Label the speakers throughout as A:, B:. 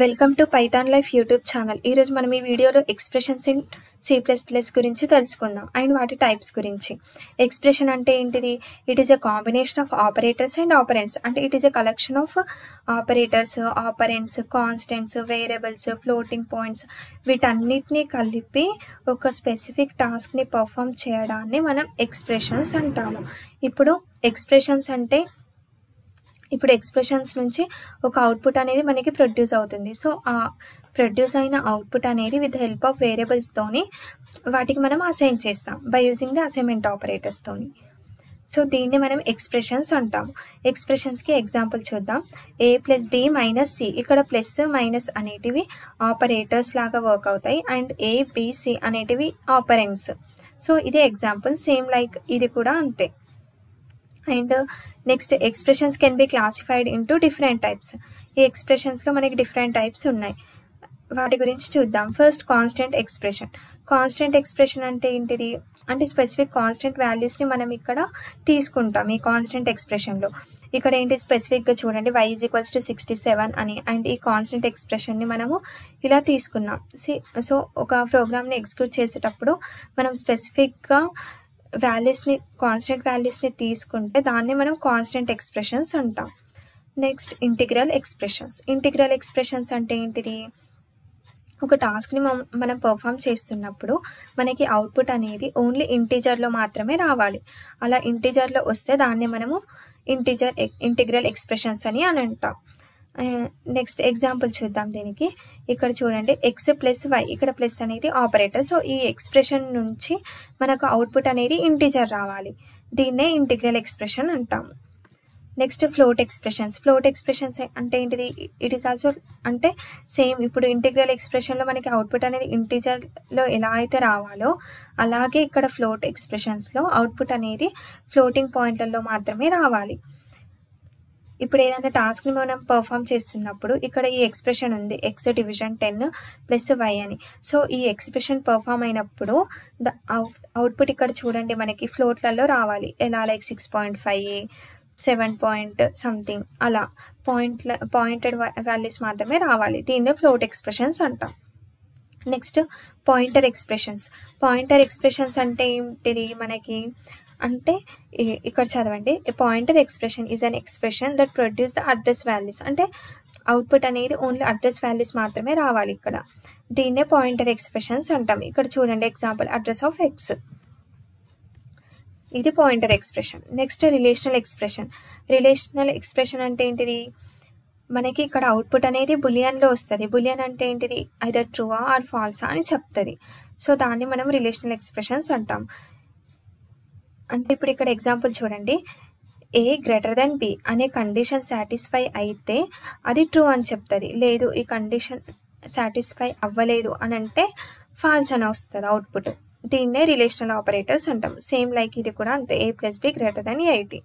A: Welcome to Python Life YouTube channel. ఈరోజు మనం ఈ వీడియోలో expressions in C plus plus గురించి తెలుసుకుందాం అండ్ వాటి టైప్స్ గురించి. ఎక్స్ప్రెషన్ అంటే ఏంటిది? It is a combination of operators and operands అంటే it is a collection of operators operands constants variables floating points వీటన్నిటిని కలిపి ఒక స్పెసిఫిక్ టాస్క్ని పర్ఫామ్ చేయడాన్ని మనం ఎక్స్ప్రెషన్స్ అంటాము. ఇప్పుడు ఎక్స్ప్రెషన్స్ అంటే ఇప్పుడు ఎక్స్ప్రెషన్స్ నుంచి ఒక అవుట్పుట్ అనేది మనకి ప్రొడ్యూస్ అవుతుంది. సో ఆ ప్రొడ్యూస్ అయిన అవుట్పుట్ అనేది విత్ హెల్ప్ ఆఫ్ వేరియబుల్స్తోని వాటికి మనం అసైన్ చేస్తాం బై యూజింగ్ ది అసైన్మెంట్ ఆపరేటర్స్తోని సో దీన్ని మనం ఎక్స్ప్రెషన్స్ అంటాం. ఎక్స్ప్రెషన్స్కి ఎగ్జాంపుల్ చూద్దాం. A plus b minus c ఇక్కడ ప్లస్ మైనస్ అనేటివి ఆపరేటర్స్ లాగా వర్క్ అవుతాయి. అండ్ ఏ బిసి అనేటివి ఆపరెంట్స్ సో ఇది ఎగ్జాంపుల్ సేమ్ లైక్ ఇది కూడా అంతే. And next expressions can be classified into different types. ఈ ఎక్స్ప్రెషన్స్లో మనకి డిఫరెంట్ టైప్స్ ఉన్నాయి. వాటి గురించి చూద్దాం. First constant expression. Constant expression అంటే ఏంటిది? అంటే స్పెసిఫిక్ కాన్స్టెంట్ వాల్యూస్ని మనం ఇక్కడ తీసుకుంటాం ఈ కాన్స్టెంట్ ఎక్స్ప్రెషన్లో ఇక్కడ ఏంటి స్పెసిఫిక్గా చూడండి. Y is equals to sixty seven అని. అండ్ ఈ కాన్స్టెంట్ ఎక్స్ప్రెషన్ని మనము ఇలా తీసుకున్నాం. సి సో ఒక ప్రోగ్రామ్ని ఎగ్జిక్యూట్ చేసేటప్పుడు మనం స్పెసిఫిక్గా వాల్యూస్ని కాన్స్టెంట్ వాల్యూస్ని తీసుకుంటే దాన్ని మనం కాన్స్టెంట్ ఎక్స్ప్రెషన్స్ అంటాం. Next integral expressions integral expressions అంటే ఏంటిది? ఒక టాస్క్ని మనం పర్ఫామ్ చేస్తున్నప్పుడు మనకి అవుట్పుట్ అనేది ఓన్లీ ఇంటీజర్లో మాత్రమే రావాలి. అలా ఇంటీజర్లో వస్తే దాన్ని మనము ఇంటీజర్ ఇంటిగ్రల్ ఎక్స్ప్రెషన్స్ అని అని అంటాం. నెక్స్ట్ ఎగ్జాంపుల్ చూద్దాం దీనికి. ఇక్కడ చూడండి ఎక్స్ ప్లస్ వై ఇక్కడ ప్లస్ అనేది ఆపరేటర్. సో ఈ ఎక్స్ప్రెషన్ నుంచి మనకు అవుట్పుట్ అనేది ఇంటిజర్ రావాలి. దీన్నే ఇంటిగ్రల్ ఎక్స్ప్రెషన్ అంటాము. Next float expressions. Float expressions అంటే ఏంటిది? ఇట్ ఈస్ ఆల్సో అంటే సేమ్ ఇప్పుడు ఇంటిగ్రల్ ఎక్స్ప్రెషన్లో మనకి అవుట్పుట్ అనేది ఇంటిజర్లో ఎలా అయితే రావాలో అలాగే ఇక్కడ ఫ్లోట్ ఎక్స్ప్రెషన్స్లో అవుట్పుట్ అనేది ఫ్లోటింగ్ పాయింట్లలో మాత్రమే రావాలి. ఇప్పుడు ఏదైనా టాస్క్ని మనం పర్ఫామ్ చేస్తున్నప్పుడు ఇక్కడ ఈ ఎక్స్ప్రెషన్ ఉంది x division ten plus y అని. సో ఈ ఎక్స్ప్రెషన్ పర్ఫామ్ అయినప్పుడు ద అవుట్పుట్ ఇక్కడ చూడండి మనకి ఫ్లోట్లలో రావాలి. ఎలా? Like six point five seven point something అలా. పాయింట్ల పాయింటెడ్ వాల్యూస్ మాత్రమే రావాలి. దీన్నే ఫ్లోట్ ఎక్స్ప్రెషన్స్ అంటాం. Next pointer expressions pointer expressions అంటే ఏంటిది? మనకి అంటే ఇక్కడ చదవండి. Pointer expression is an expression that produce the address values అంటే అవుట్పుట్ అనేది ఓన్లీ అడ్రస్ వాల్యూస్ మాత్రమే రావాలి ఇక్కడ. దీన్నే పాయింటర్ ఎక్స్ప్రెషన్స్ అంటాం. ఇక్కడ చూడండి ఎగ్జాంపుల్ అడ్రస్ ఆఫ్ ఎక్స్ ఇది pointer expression next relational expression relational expression అంటే ఏంటిది? మనకి ఇక్కడ అవుట్పుట్ అనేది బులియన్లో వస్తుంది. బులియన్ అంటే ఏంటిది? ఐదర్ ట్రూవా ఆర్ ఫాల్సా అని చెప్తుంది. సో దాన్ని మనం రిలేషనల్ ఎక్స్ప్రెషన్స్ అంటాం. అంటే ఇప్పుడు ఇక్కడ ఎగ్జాంపుల్ చూడండి. ఏ గ్రేటర్ దెన్ బి అనే కండిషన్ సాటిస్ఫై అయితే అది ట్రూ అని చెప్తుంది. లేదు ఈ కండిషన్ సాటిస్ఫై అవ్వలేదు అని అంటే ఫాల్స్ అని వస్తుంది అవుట్పుట్ దీన్నే రిలేషనల్ ఆపరేటర్స్ అంటాం. సేమ్ లైక్ ఇది కూడా అంతే. A plus b greater than eighty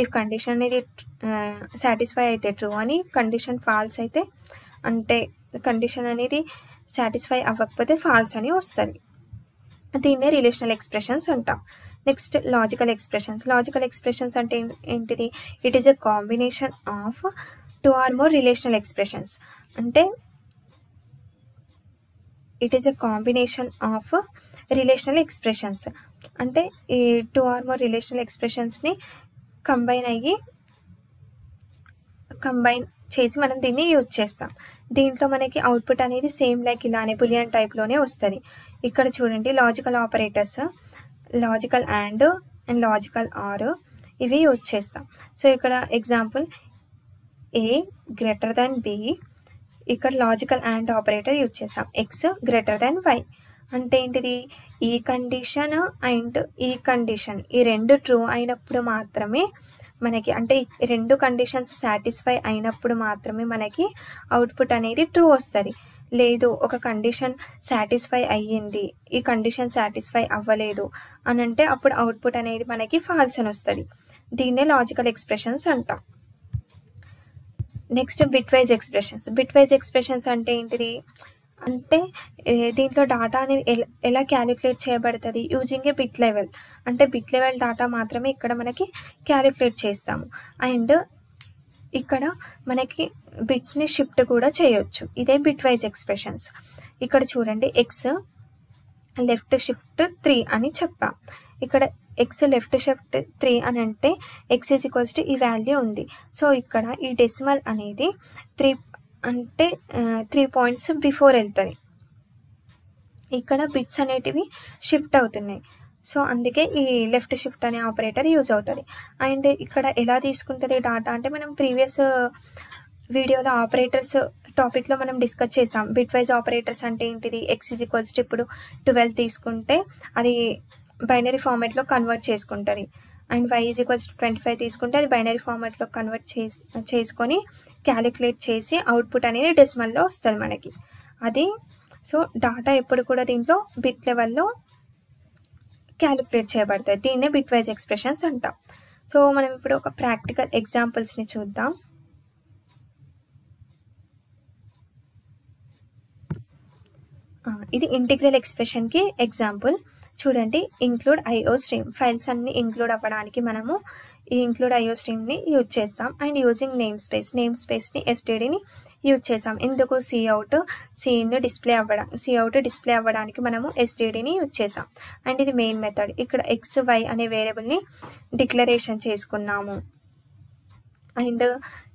A: if condition అనేది సాటిస్ఫై అయితే ట్రూ అని కండిషన్ ఫాల్స్ అయితే అంటే కండిషన్ అనేది సాటిస్ఫై అవ్వకపోతే ఫాల్స్ అని వస్తుంది. దీన్నే రిలేషనల్ ఎక్స్ప్రెషన్స్ అంటాం. Next logical expressions. Logical expressions అంటే ఏంటిది? It is a combination of two or more relational expressions అంటే it is a combination of relational expressions అంటే ఈ టూ ఆర్ మోర్ రిలేషనల్ ఎక్స్ప్రెషన్స్ని కంబైన్ అయ్యి కంబైన్ చేసి మనం దీన్ని యూజ్ చేస్తాం. దీంట్లో మనకి అవుట్పుట్ అనేది సేమ్ లైక్ ఇలానే బులియన్ టైప్లోనే వస్తుంది. ఇక్కడ చూడండి logical operators logical and and logical or ఇవి యూజ్ చేస్తాం. సో ఇక్కడ example A greater than B ఇక్కడ లాజికల్ అండ్ ఆపరేటర్ యూజ్ చేస్తాం. ఎక్స్ గ్రేటర్ దాన్ వై అంటే ఏంటిది? ఈ కండిషన్ అండ్ ఈ కండిషన్ ఈ రెండు ట్రూ అయినప్పుడు మాత్రమే మనకి అంటే రెండు కండిషన్స్ సాటిస్ఫై అయినప్పుడు మాత్రమే మనకి అవుట్పుట్ అనేది ట్రూ వస్తుంది. లేదు ఒక కండిషన్ సాటిస్ఫై అయ్యింది ఈ కండిషన్ సాటిస్ఫై అవ్వలేదు అని అంటే అప్పుడు అవుట్పుట్ అనేది మనకి ఫాల్స్ అని వస్తుంది. దీన్నే లాజికల్ ఎక్స్ప్రెషన్స్ అంటాం. Next bitwise expressions bitwise expressions అంటే ఏంటిది? అంటే దీంట్లో డాటా అనేది ఎలా క్యాలిక్యులేట్ చేయబడుతుంది? యూజింగ్ ఏ బిట్ లెవెల్ అంటే బిట్ లెవెల్ డాటా మాత్రమే ఇక్కడ మనకి క్యాలిక్యులేట్ చేస్తాము. అండ్ ఇక్కడ మనకి బిట్స్ని షిఫ్ట్ కూడా చేయొచ్చు. ఇదే బిట్ వైజ్ ఎక్స్ప్రెషన్స్ ఇక్కడ చూడండి ఎక్స్ లెఫ్ట్ షిఫ్ట్ త్రీ అని చెప్పాం. ఇక్కడ ఎక్స్ లెఫ్ట్ షిఫ్ట్ త్రీ అని అంటే ఎక్స్ ఈజ్ ఈక్వల్స్ టు ఈ వాల్యూ ఉంది. సో ఇక్కడ ఈ డెసిమల్ అనేది త్రీ అంటే త్రీ పాయింట్స్ బిఫోర్ వెళ్తుంది. ఇక్కడ బిట్స్ అనేటివి షిఫ్ట్ అవుతున్నాయి. సో అందుకే ఈ లెఫ్ట్ షిఫ్ట్ అనే ఆపరేటర్ యూజ్ అవుతుంది. అండ్ ఇక్కడ ఎలా తీసుకుంటుంది డాటా అంటే మనం ప్రీవియస్ వీడియోలో ఆపరేటర్స్ టాపిక్లో మనం డిస్కస్ చేసాం. బిట్ వైజ్ ఆపరేటర్స్ అంటే ఏంటిది? ఎక్స్ ఇజ్ ఈక్వల్స్ ఇప్పుడు ట్వెల్వ్ తీసుకుంటే అది బైనరీ ఫార్మాట్లో కన్వర్ట్ చేసుకుంటుంది. And y is equals twenty five తీసుకుంటే అది బైనరీ ఫార్మాట్లో కన్వర్ట్ చేసి చేసుకొని క్యాలిక్యులేట్ చేసి అవుట్పుట్ అనేది డెసిమల్లో వస్తుంది మనకి. అది సో డాటా ఎప్పుడు కూడా దీంట్లో బిట్ లెవెల్లో క్యాలిక్యులేట్ చేయబడతాయి దీన్నే బిట్ వైజ్ ఎక్స్ప్రెషన్స్ అంటాం. సో మనం ఇప్పుడు ఒక ప్రాక్టికల్ ఎగ్జాంపుల్స్ని చూద్దాం. ఇది ఇంటిగ్రల్ ఎక్స్ప్రెషన్కి ఎగ్జాంపుల్. చూడండి ఇంక్లూడ్ ఐఓ స్ట్రీమ్ ఫైల్స్ అన్ని ఇంక్లూడ్ అవ్వడానికి మనము ఈ ఇంక్లూడ్ ఐఓ స్ట్రీమ్ని యూజ్ చేస్తాం. అండ్ యూజింగ్ నేమ్ స్పేస్ నేమ్ స్పేస్ని ఎస్టీడీని యూజ్ చేస్తాం. ఇందుకు సిఅవుట్ సీన్ డిస్ప్లే అవ్వడం సిఅవుట్ డిస్ప్లే అవ్వడానికి మనము ఎస్టీడీని యూజ్ చేసాం అండ్ ఇది మెయిన్ మెథడ్ ఇక్కడ ఎక్స్ వై అనే వేరియబుల్ని డిక్లరేషన్ చేసుకున్నాము. అండ్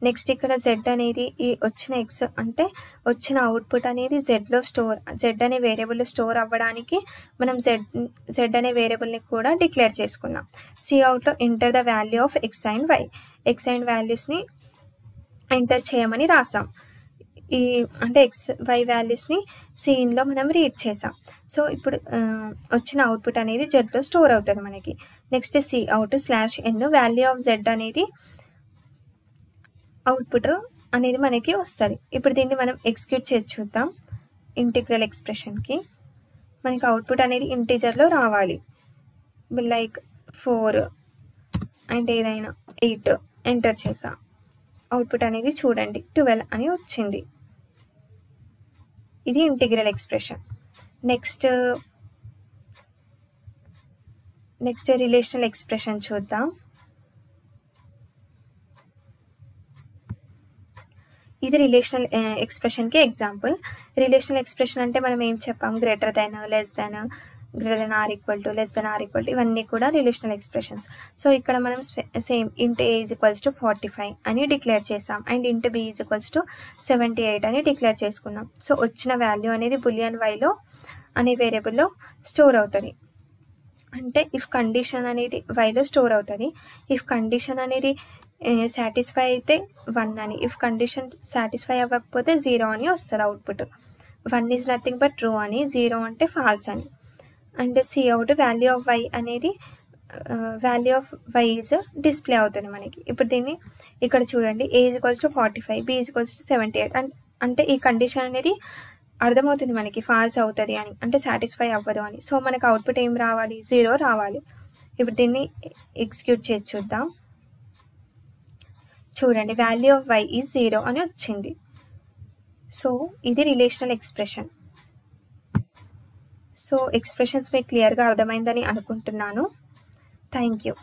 A: నెక్స్ట్ ఇక్కడ జెడ్ అనేది ఈ వచ్చిన ఎక్స్ అంటే వచ్చిన అవుట్పుట్ అనేది జెడ్లో స్టోర్ జెడ్ అనే వేరియబుల్ స్టోర్ అవ్వడానికి మనం జెడ్ జెడ్ అనే వేరియబుల్ని కూడా డిక్లేర్ చేసుకున్నాం. సి అవుట్లో enter the value of x and y x and వాల్యూస్ని ఎంటర్ చేయమని రాసాం. ఈ అంటే ఎక్స్ వై వాల్యూస్ని సీన్లో మనం రీడ్ చేసాం. సో ఇప్పుడు వచ్చిన అవుట్పుట్ అనేది జెడ్లో స్టోర్ అవుతుంది మనకి. Next cout slash n value of z అనేది అవుట్పుట్ అనేది మనకి వస్తుంది. ఇప్పుడు దీన్ని మనం ఎగ్జిక్యూట్ చేసి చూద్దాం. ఇంటిగ్రల్ ఎక్స్ప్రెషన్కి మనకి అవుట్పుట్ అనేది ఇంటీజర్లో రావాలి. లైక్ ఫోర్ అండ్ ఏదైనా ఎయిట్ ఎంటర్ చేసా. అవుట్పుట్ అనేది చూడండి. ట్వెల్వ్ అని వచ్చింది. ఇది integral expression. Next next relational expression చూద్దాం. ఇది రిలేషనల్ ఎక్స్ప్రెషన్కి ఎగ్జాంపుల్ రిలేషనల్ ఎక్స్ప్రెషన్ అంటే మనం ఏం చెప్పాం? Greater than less than greater than or equal to less than or equal to ఇవన్నీ కూడా రిలేషనల్ ఎక్స్ప్రెషన్స్ సో ఇక్కడ మనం same int a is equals to forty five అని డిక్లేర్ చేసాం and int b is equals to seventy eight అని declare చేసుకున్నాం. So వచ్చిన value అనేది బులియన్ వైలో అనే వేరియబుల్లో స్టోర్ అవుతుంది. అంటే ఇఫ్ కండిషన్ అనేది వైలో స్టోర్ అవుతుంది. ఇఫ్ కండిషన్ అనేది సాటిస్ఫై అయితే వన్ అని. ఇఫ్ కండిషన్ సాటిస్ఫై అవ్వకపోతే జీరో అని వస్తుంది output one is nothing but true అని. జీరో అంటే ఫాల్స్ అని. And cout value of y అనేది value of y is display అవుతుంది మనకి. ఇప్పుడు దీన్ని ఇక్కడ చూడండి. A is equals to forty five B is equals to seventy eight and అంటే ఈ కండిషన్ అనేది అర్థమవుతుంది మనకి. ఫాల్స్ అవుతుంది అని. అంటే సాటిస్ఫై అవ్వదు అని. సో మనకు అవుట్పుట్ ఏం రావాలి? జీరో రావాలి. ఇప్పుడు దీన్ని ఎగ్జిక్యూట్ చేసి చూద్దాం. చూడండి value of y is zero అని వచ్చింది. సో ఇది రిలేషనల్ ఎక్స్ప్రెషన్ సో ఎక్స్ప్రెషన్స్ మీకు క్లియర్గా అర్థమైందని అనుకుంటున్నాను. Thank you